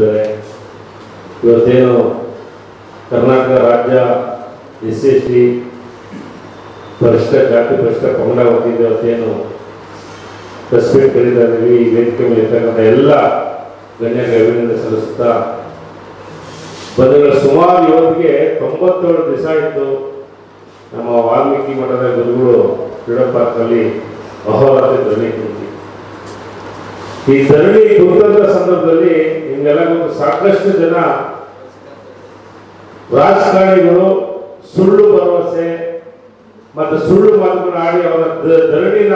ಕೊಟ್ಟಿದ್ದಾರೆ ಇವತ್ತೇನು ಕರ್ನಾಟಕ ರಾಜ್ಯ ಎಸ್ ಎಸ್ ಟಿ ಪರಿಷ್ಠ, ಜಾತಿ ಪರಿಷ್ಠ ಪಂಗಡ ವತಿಯಿಂದ ಇವತ್ತೇನು ಪ್ರೆಸ್ ಕರೀತಾ ಇದ್ದೀವಿ. ಈ ವೇದಿಕೆ ಮೇಲೆ ಇರ್ತಕ್ಕಂಥ ಎಲ್ಲ ಗಣ್ಯರಿಗೆ ಅಭಿನಂದನೆ ಸಲ್ಲಿಸುತ್ತಾ ಬಂಧುಗಳ ಸುಮಾರು ಇವತ್ತಿಗೆ ತೊಂಬತ್ತೇಳು ದಿವಸ ಆಯಿತು. ನಮ್ಮ ವಾಲ್ಮೀಕಿ ಮಠದ ಗುರುಗಳು ಕ್ರೀಡಾ ಪಾರ್ಕ್ನಲ್ಲಿ ಅಹೋರಾತ್ರಿ ಕುಂತಿ ಈ ಧರಣಿ ಕುಂತಂತ ಸಂದರ್ಭದಲ್ಲಿ ನಿಮ್ಗೆಲ್ಲ ಗೊತ್ತು, ಸಾಕಷ್ಟು ಜನ ರಾಜಕಾರಣಿಗಳು ಸುಳ್ಳು ಭರವಸೆ ಮತ್ತು ಸುಳ್ಳು ಮಾತುಗಳು ಆಡಿ ಅವರ ಧರಣಿನ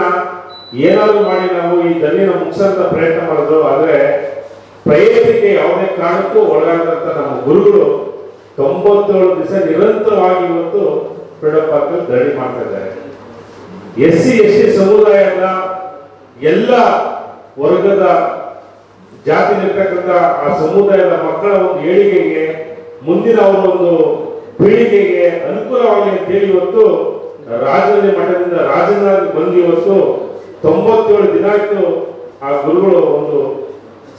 ಏನಾದರೂ ಮಾಡಿ ನಾವು ಈ ಧರಣಿನ ಮುಗಿಸಂತ ಪ್ರಯತ್ನ ಮಾಡಿದ್ರು. ಆದರೆ ಪ್ರಯತ್ನಕ್ಕೆ ಯಾವುದೇ ಕಾರಣಕ್ಕೂ ಒಳಗಾದಂಥ ನಮ್ಮ ಗುರುಗಳು ತೊಂಬತ್ತೇಳು ದಿವಸ ನಿರಂತರವಾಗಿ ಇವತ್ತು ಫ್ರೀಡಮ್ ಪಾರ್ಕ್ ಧರಣಿ ಮಾಡ್ತಾ ಇದ್ದಾರೆ. ಎಸ್ ಸಿ ಎಸ್ ಟಿ ಸಮುದಾಯದ ಎಲ್ಲ ವರ್ಗದ ಜಾತಿ ನಿರ್ತಕ್ಕಂಥ ಆ ಸಮುದಾಯದ ಮಕ್ಕಳ ಒಂದು ಏಳಿಗೆಗೆ, ಮುಂದಿನ ಅವರ ಒಂದು ಪೀಳಿಗೆಗೆ ಅನುಕೂಲವಾಗಿ ಅಂತೇಳಿ ಇವತ್ತು ರಾಜನ ಮಠದಿಂದ ರಾಜನಾಗಿ ಬಂದು ಇವತ್ತು ತೊಂಬತ್ತೇಳು ದಿನ ಆಯ್ತು ಆ ಗುರುಗಳು ಒಂದು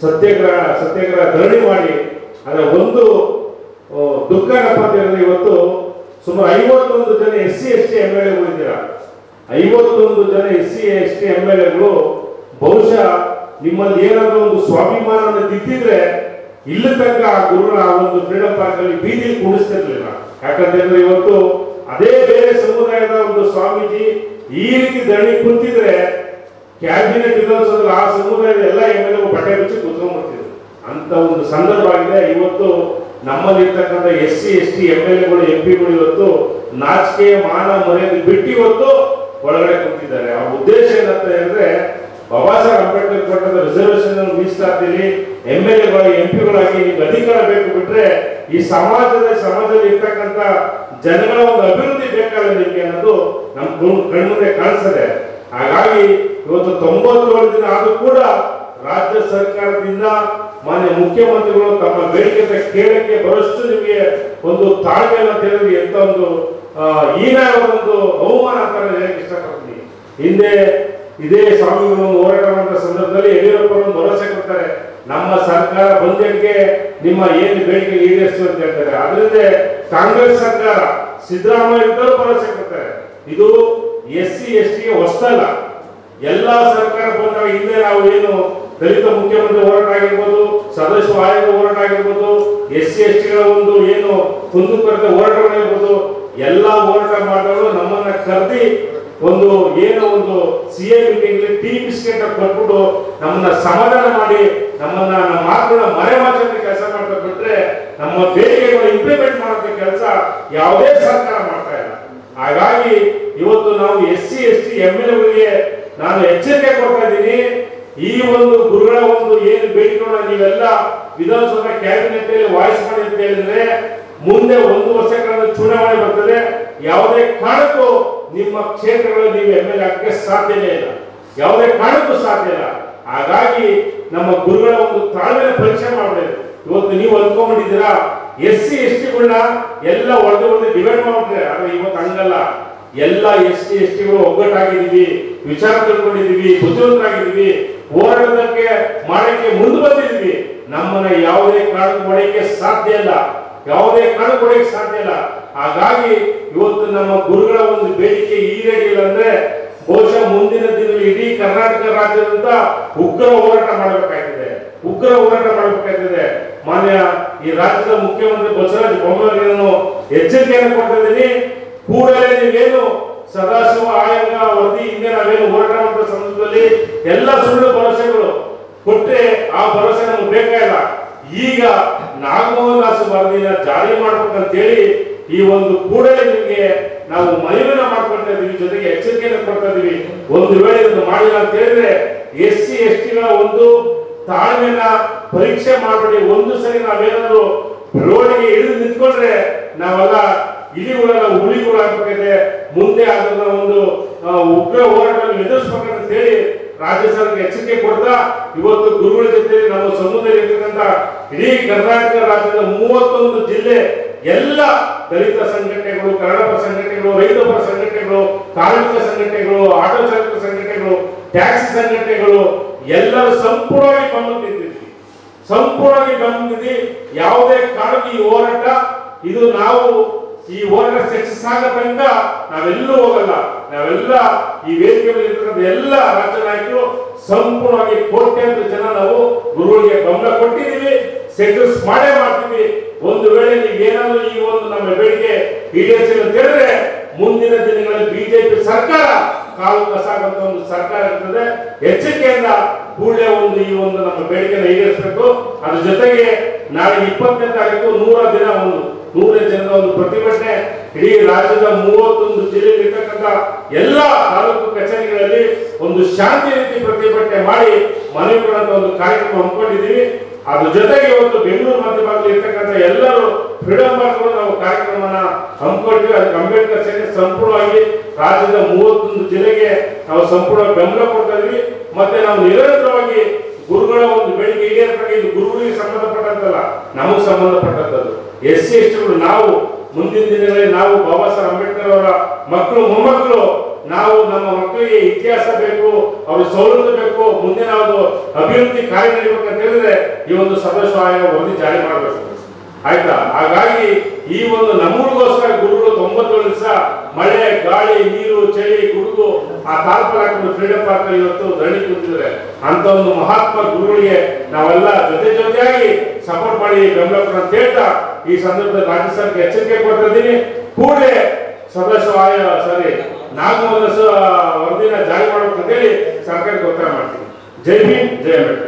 ಸತ್ಯಾಗ್ರಹ ಸತ್ಯಾಗ್ರಹ ಧರಣಿ ಮಾಡಿ, ಅದರ ಒಂದು ದುಃಖ ಹೇಳಿದ್ರೆ ಇವತ್ತು ಸುಮಾರು ಐವತ್ತೊಂದು ಜನ S C, S T M L ಎಗಳಿದ್ದೀರಾ ಐವತ್ತೊಂದು ಜನ S C, S T M L ಎಗಳು ಬಹುಶಃ ನಿಮ್ಮಲ್ಲಿ ಏನಾದರೂ ಒಂದು ಸ್ವಾಭಿಮಾನವನ್ನು ತಿದ್ದಿದ್ರೆ ಇಲ್ಲಿ ತನಕ ಆ ಗುರುನ ಆ ಒಂದು ಫ್ರೀಡಮ್ ಪಾರ್ಕ್ ಅಲ್ಲಿ ಬೀದಿಲಿ ಕುಣಿಸ್ತಿರ್ಲಿಲ್ಲ ಯಾಕಂತಂದ್ರೆ ಇವತ್ತು ಅದೇ ಬೇರೆ ಸಮುದಾಯದ ಒಂದು ಸ್ವಾಮೀಜಿ ಈ ರೀತಿ ಧರಣಿ ಕುಂತಿದ್ರೆ ಕ್ಯಾಬಿನೆಟ್ ವಿಧಾನಸೌಧದಲ್ಲಿ ಆ ಸಮುದಾಯದ ಎಲ್ಲ ಎಂ ಎಲ್ ಬಟ್ಟೆ ಬಿಚ್ಚಿ ಕುತ್ಕೊಂಡ್ಬಿಡ್ತಿದ್ರು. ಅಂತ ಒಂದು ಸಂದರ್ಭ ಆಗಿದೆ. ಇವತ್ತು ನಮ್ಮಲ್ಲಿರ್ತಕ್ಕಂಥ S C S T M L ಎಗಳು ಎಂ ಪಿಗಳು ಇವತ್ತು ನಾಚಿಕೆ, ಮಾನ, ಮರ್ಯಾದೆ ಬಿಟ್ಟು ಇವತ್ತು ಒಳಗಡೆ ಕುಂತಿದ್ದಾರೆ. ಆ ಉದ್ದೇಶ ಏನಂತ ಹೇಳಿದ್ರೆ ಅಂಬೇಡ್ಕರ್ ಕೊಟ್ಟಂತ ರಿಸರ್ವೇಶನ್ ಮೀಸಲಾತಿಲಿ ಎಂ ಎಲ್ ಎಗಳು ಎಂ ಪಿಗಳಾಗಿ ನಿಮ್ಗೆ ಅಧಿಕಾರ ಬೇಕು ಬಿಟ್ರೆ ಈ ಸಮಾಜದ ಸಮಾಜದಲ್ಲಿ ಇರ್ತಕ್ಕಂತ ಜನಗಳ ಒಂದು ಅಭಿವೃದ್ಧಿ ಬೇಕಾದ್ರೆ ನಿಮ್ಗೆ ಅನ್ನೋದು ನಮ್ಮ ಕಣ್ಮುಂದೆ ಕಾಣಿಸ್ತದೆ. ಹಾಗಾಗಿ ಇವತ್ತು ತೊಂಬತ್ತೇಳು ದಿನ ಆದರೂ ಕೂಡ ರಾಜ್ಯ ಸರ್ಕಾರದಿಂದ ಮಾನ್ಯ ಮುಖ್ಯಮಂತ್ರಿಗಳು ತಮ್ಮ ಬೇಡಿಕೆ ಕೇಳಕ್ಕೆ ಬರೋಷ್ಟು ನಿಮಗೆ ಒಂದು ತಾಳ್ಮೆ ಅಂತ ಹೇಳಿದ್ರೆ ಎಂತ ಒಂದು ಈಗ ಒಂದು ಅವಮಾನ ಅಂತ ಹೇಳಕ್ಕೆ ಹೇಳಕ್ ಇಷ್ಟಪಡ್ತೀನಿ. ಹಿಂದೆ ಇದೇ ಸ್ವಾಮಿಗಳು ಒಂದು ಹೋರಾಟ ಮಾಡಿದ ಸಂದರ್ಭದಲ್ಲಿ ಯಡಿಯೂರಪ್ಪ ಒಂದು ಭರವಸೆ ಕೊಡ್ತಾರೆ. ನಮ್ಮ ಸರ್ಕಾರ ಬಂದಕ್ಕೆ ನಿಮ್ಮ ಏನು ಬೇಡಿಕೆ ಈಡೇರಿಸು ಅಂತ ಹೇಳ್ತಾರೆ. ಅದರಿಂದ ಕಾಂಗ್ರೆಸ್ ಸರ್ಕಾರ ಸಿದ್ದರಾಮಯ್ಯ ಭರವಸೆ ಕೊಡ್ತಾರೆ. ಇದು ಎಸ್ ಸಿ, ಎಸ್ ಟಿಗೆ ಹೊಸದಲ್ಲ. ಎಲ್ಲ ಸರ್ಕಾರ ಬಂದಾಗ ಹಿಂದೆ ನಾವು ಏನು ದಲಿತ ಮುಖ್ಯಮಂತ್ರಿ ಹೋರಾಟ ಆಗಿರ್ಬೋದು, ಸದಸ್ಯ ಆಯೋಗ ಹೋರಾಟ ಆಗಿರ್ಬೋದು, ಎಸ್ ಸಿ, ಎಸ್ ಟಿಗಳ ಒಂದು ಏನು ಕುಂದುಕೊರತೆ ಹೋರಾಟಗಳಿರ್ಬೋದು ಎಲ್ಲ ಹೋರಾಟ ಮಾಡಿದವರು ನಮ್ಮನ್ನ ಕರೆದಿ ಒಂದು ಏನೋ ಒಂದು C A meeting tea biscuit ಕೊಟ್ಬಿಟ್ಟು ನಮ್ಮನ್ನ ಸಮಾಧಾನ ಮಾಡಿ, ನಮ್ಮನ್ನ ನಮ್ಮ ಮಾತುಗಳ ಮರೆ ಮಾಚೋದಕ್ಕೆ ಕೆಲಸ ಮಾಡ್ತಾ ಬಿಟ್ರೆ ನಮ್ಮ ಬೇಡಿಕೆಗಳು ಇಂಪ್ಲಿಮೆಂಟ್ ಮಾಡೋದ ಕೆಲಸ ಯಾವುದೇ ಸರ್ಕಾರ ಮಾಡ್ತಾ ಇಲ್ಲ. ಹಾಗಾಗಿ ಇವತ್ತು ನಾವು S C, S T, M L ನಾನು ಎಚ್ಚರಿಕೆ ಕೊಡ್ತಾ ಇದ್ದೀನಿ. ಈ ಒಂದು ಗುರುಗಳ ಒಂದು ಏನು ಬೇಡಿಕೆಗಳನ್ನ ನೀವೆಲ್ಲ ವಿಧಾನಸಭೆ ಕ್ಯಾಬಿನೆಟ್ ಅಲ್ಲಿ ವಾಯ್ಸ್ ಮಾಡಿ ಅಂತ ಹೇಳಿದ್ರೆ ಮುಂದೆ ಒಂದು ವರ್ಷಗಳ ಚುನಾವಣೆ ಬರ್ತದೆ. ಯಾವುದೇ ಕಾರಣಕ್ಕೂ ಕ್ಷೇತ್ರಗಳಲ್ಲಿ ನೀವು ಎಂ ಎಲ್ ಆಗಕ್ಕೆ ಸಾಧ್ಯನೇ ಇಲ್ಲ. ಯಾವುದೇ ಕಾರಣಕ್ಕೂ ಸಾಧ್ಯ ಇಲ್ಲ. ಹಾಗಾಗಿ ನಮ್ಮ ಗುರುಗಳ ಒಂದು ತಾಳ್ಮೆಯ ಪರೀಕ್ಷೆ ಮಾಡಬೇಕು. ಇವತ್ತು ನೀವು ಅನ್ಕೊಂಡಿದ್ದೀರಾ, ಎಸ್ ಸಿ, ಎಸ್ ಟಿಗಳನ್ನ ಎಲ್ಲ ಒಳಗೆ ಒಂದು ಡಿವೈಡ್ ಮಾಡ್ಬಿಟ್ರೆ, ಆದ್ರೆ ಇವತ್ತು ಹಂಗಲ್ಲ. ಎಲ್ಲ ಎಸ್ ಟಿ, ಎಸ್ ಟಿಗಳು ಒಗ್ಗಟ್ಟಾಗಿದ್ದೀವಿ, ವಿಚಾರ ತಿಳ್ಕೊಂಡಿದ್ದೀವಿ, ಬುದ್ಧಿವಂತರಾಗಿದ್ದೀವಿ ಹೋರಾಟಕ್ಕೆ ಮಾಡಕ್ಕೆ ಮುಂದೆ ಬಂದಿದ್ದೀವಿ. ನಮ್ಮನ್ನ ಯಾವುದೇ ಕಾರಣಕ್ಕೆ ಹೊಡೆಯಕ್ಕೆ ಸಾಧ್ಯ ಇಲ್ಲ. ಯಾವುದೇ ಕಾರಣಕ್ಕೆ ಹೊಡೆಯಕ್ಕೆ ಸಾಧ್ಯ ಇಲ್ಲ. ಹಾಗಾಗಿ ಇವತ್ತು ನಮ್ಮ ಗುರುಗಳ ಒಂದು ಬೇಡಿಕೆ ಈಡೇರಿಲ್ಲ ಅಂದ್ರೆ ಬಹುಶಃ ಮುಂದಿನ ದಿನ ಇಡೀ ಕರ್ನಾಟಕ ರಾಜ್ಯದಂತ ಉಗ್ರ ಹೋರಾಟ ಮಾಡಬೇಕಾಗಿದೆ ಉಗ್ರ ಹೋರಾಟ ಮಾಡಬೇಕಾಗಿದೆ ಮಾನ್ಯ ಈ ರಾಜ್ಯದ ಮುಖ್ಯಮಂತ್ರಿ ಬಸವರಾಜ ಬೊಮ್ಮಾಯಿ ನಾನು ಎಚ್ಚರಿಕೆಯನ್ನು ಕೊಡ್ತಾ ಇದ್ದೀನಿ. ಕೂಡಲೇ ನೀವೇನು ಸದಾಶಿವ ಆಯೋಗ ವರದಿ ಹಿಂದೆ ನಾವೇನು ಹೋರಾಟ ಮಾಡಿದ ಸಂದರ್ಭದಲ್ಲಿ ಎಲ್ಲ ಸುಳ್ಳು ಭರವಸೆಗಳು ಕೊಟ್ಟರೆ ಆ ಭರವಸೆ ನಮ್ಗೆ ಬೇಕಾಗಿಲ್ಲ ಈಗ ನಾಗಮೋಹನ್ ದಾಸ್ ವರದಿನ ಜಾರಿ ಮಾಡ್ಬೇಕಂತೇಳಿ ಈ ಒಂದು ಕೂಡಲೇ ನಿಮಗೆ ನಾವು ಮನವಿನ ಮಾಡ್ಕೊಳ್ತಾ ಇದೀವಿ, ಜೊತೆಗೆ ಎಚ್ಚರಿಕೆಯನ್ನು ಕೊಡ್ತಾ ಇದೀವಿ. ಒಂದು ವೇಳೆ ಇದನ್ನು ಮಾಡಿಲ್ಲ ಅಂತ ಹೇಳಿದ್ರೆ ಎಸ್ ಸಿ, ಎಸ್ ಟಿಗಳ ಒಂದು ತಾಳ್ಮೆನ ಪರೀಕ್ಷೆ ಮಾಡಬೇಡಿ. ಒಂದು ಸರಿ ನಾವೇನಾದ್ರು ರೋಡಿಗೆ ಇಳಿದು ನಿಂತ್ಕೊಂಡ್ರೆ ನಾವೆಲ್ಲ ಇಲಿಗಳನ್ನ ಹುಲಿಗಳಾಗಬೇಕಿದೆ ಮುಂದೆ ಅದನ್ನ ಒಂದು ಉಗ್ರ ಹೋರಾಟವನ್ನು ಎದುರಿಸ್ಬೇಕಂತ ಹೇಳಿ ರಾಜ್ಯ ಸರ್ಕಾರ ಎಚ್ಚರಿಕೆ ಕೊಡ್ತಾ ಇವತ್ತು ಗುರುಗಳ ಜೊತೆ ನಮ್ಮ ಸಮುದಾಯ ಇರ್ತಕ್ಕಂಥ ಇಡೀ ಕರ್ನಾಟಕ ರಾಜ್ಯದ ಮೂವತ್ತೊಂದು ಜಿಲ್ಲೆ ಎಲ್ಲ ದಲಿತ ಸಂಘಟನೆಗಳು, ಕನ್ನಡಪರ ಸಂಘಟನೆಗಳು, ರೈತಪರ ಸಂಘಟನೆಗಳು, ಕಾರ್ಮಿಕ ಸಂಘಟನೆಗಳು, ಆಟೋ ಚಾಲಕ ಸಂಘಟನೆಗಳು, ಟ್ಯಾಕ್ಸಿ ಸಂಘಟನೆಗಳು ಎಲ್ಲರೂ ಸಂಪೂರ್ಣವಾಗಿ ಬಂದು ನಿಂತಿದ್ವಿ. ಸಂಪೂರ್ಣವಾಗಿ ಗಮನಿಸಿ ಯಾವುದೇ ಕಾರಣಕ್ಕೆ ಹೋರಾಟ, ಇದು ನಾವು ಈ ಸಕ್ಸಸ್ ಆಗೋ ತನಕ ನಾವೆಲ್ಲೂ ಹೋಗಲ್ಲ. ನಾವೆಲ್ಲ ಈ ವೇದಿಕೆ ಮೇಲೆ ಇರ್ತಕ್ಕಂಥ ಎಲ್ಲ ರಾಜ್ಯ ನಾಯಕರು ಸಂಪೂರ್ಣವಾಗಿ ಕೋಟ್ಯಾಂತರ ಜನ ನಾವು ಗುರುಗಳಿಗೆ ಗಮನ ಕೊಟ್ಟಿದ್ದೀವಿ. ಸಕ್ಸಸ್ ಮಾಡೇ ಮಾಡ್ತೀವಿ. ಒಂದು ವೇಳೆ ನೀವು ಏನಾದರೂ ಈ ಒಂದು ನಮ್ಮ ಬೇಡಿಕೆ ಹೇಳಿದ್ರೆ ಮುಂದಿನ ದಿನಗಳಲ್ಲಿ ಬಿಜೆಪಿ ಸರ್ಕಾರ ಕಾಲು ಕಸಾಗಂತ ಒಂದು ಸರ್ಕಾರ ಇರ್ತದೆ. ಎಚ್ಚರಿಕೆಯಿಂದ ಕೂಡಲೇ ಒಂದು ಈ ಒಂದು ನಮ್ಮ ಬೇಡಿಕೆಯನ್ನು ಈಡೇರಿಸಬೇಕು. ಅದ್ರ ಜೊತೆಗೆ ನಾಳೆ ಇಪ್ಪತ್ತನೇ ತಾರೀಕು ನೂರ ದಿನ ಒಂದು ನೂರ ಜನರ ಒಂದು ಪ್ರತಿಭಟನೆ ಇಡೀ ರಾಜ್ಯದ ಮೂವತ್ತೊಂದು ಜಿಲ್ಲೆಯಲ್ಲಿರ್ತಕ್ಕಂಥ ಎಲ್ಲ ತಾಲೂಕು ಕಚೇರಿಗಳಲ್ಲಿ ಒಂದು ಶಾಂತಿ ರೀತಿ ಪ್ರತಿಭಟನೆ ಮಾಡಿ ಮನವಿ ಕೊಡುವಂತ ಒಂದು ಕಾರ್ಯಕ್ರಮ ಹಮ್ಮಿಕೊಂಡಿದ್ದೀವಿ. ಅದ್ರ ಜೊತೆಗೆ ಇವತ್ತು ಬೆಂಗಳೂರು ಮಧ್ಯಭಾಗದಲ್ಲಿ ಇರ್ತಕ್ಕಂಥ ಎಲ್ಲರೂ ಫ್ರೀಡಮ್ ಪಾರ್ಕ್ ನಾವು ಕಾರ್ಯಕ್ರಮನ ಹಮ್ಮಿಕೊಂಡಿವಿ ಅದಕ್ಕೆ ಅಂಬೇಡ್ಕರ್ ಸೇನೆ ಸಂಪೂರ್ಣವಾಗಿ ರಾಜ್ಯದ ಮೂವತ್ತೊಂದು ಜಿಲ್ಲೆಗೆ ನಾವು ಸಂಪೂರ್ಣ ಬೆಂಬಲ ಕೊಡ್ತಾ ಇದೀವಿ. ಮತ್ತೆ ನಾವು ನಿರಂತರವಾಗಿ ಗುರುಗಳ ಒಂದು ಬೆಳಿಗ್ಗೆ ಈಡೇರಬೇಕು ಇದು ಗುರುಗಳಿಗೆ ಸಂಬಂಧಪಟ್ಟಂತಲ್ಲ, ನಮಗೆ ಸಂಬಂಧಪಟ್ಟಂತದ್ದು ಎಸ್ ಸಿ ಎಸ್ಟಿಗಳು ನಾವು ಮುಂದಿನ ದಿನಗಳಲ್ಲಿ ನಾವು ಬಾಬಾ ಸಾಹೇಬ್ ಅಂಬೇಡ್ಕರ್ ಅವರ ಮಕ್ಕಳು, ಮೊಮ್ಮಕ್ಕಳು, ನಾವು ನಮ್ಮ ಮಕ್ಕಳಿಗೆ ಇತಿಹಾಸ ಬೇಕು ಅವ್ರ ಸೌಲಭ್ಯ ಬೇಕು ಮುಂದಿನ ಒಂದು ಅಭಿವೃದ್ಧಿ ಕಾರ್ಯ ಅಂತ ಹೇಳಿದ್ರೆ ಈ ಒಂದು ಸದಸ್ಯ ವರದಿ ಜಾರಿ ಮಾಡಬೇಕು. ಆಯ್ತಾ? ಹಾಗಾಗಿ ಈ ಒಂದು ನಮ್ಮೂರಿಗೋಸ್ಕರ ಗುರುಗಳು ತೊಂಬತ್ತೇಳು ದಿವಸ ಮಳೆ, ಗಾಳಿ, ನೀರು, ಚಳಿ, ಗುಡುಗು, ಆ ತಾಲ್ಪಲ್ ಹಾಕೊಂಡು ಫ್ರೀಡಮ್ ಪಾರ್ಕ್ ಇವತ್ತು ಧರಣಿ ಕೂತಿದ್ದಾರೆ. ಅಂತ ಒಂದು ಮಹಾತ್ಮ ಗುರುಗಳಿಗೆ ನಾವೆಲ್ಲ ಜೊತೆ ಜೊತೆಯಾಗಿ ಸಪೋರ್ಟ್ ಮಾಡಿ ಬೆಂಬಲ ಅಂತ ಹೇಳ್ತಾ ಈ ಸಂದರ್ಭದಲ್ಲಿ ರಾಜ್ಯ ಸರ್ಕಾರಕ್ಕೆ ಎಚ್ಚರಿಕೆ ಕೊಡ್ತಾ ಇದ್ದೀನಿ. ಕೂಡಲೇ ಸದಸ್ಯ ಸರಿ ನಾಲ್ಕು ವರದಿನ ಜಾರಿ ಮಾಡಬೇಕು ಅಂತ ಹೇಳಿ ಸರ್ಕಾರಕ್ಕೆ ಒತ್ತಾಯ ಮಾಡ್ತೀನಿ. ಜೈ ಭೀಮ್, ಜೈ ಅಂಬೇಡ್ಕರ್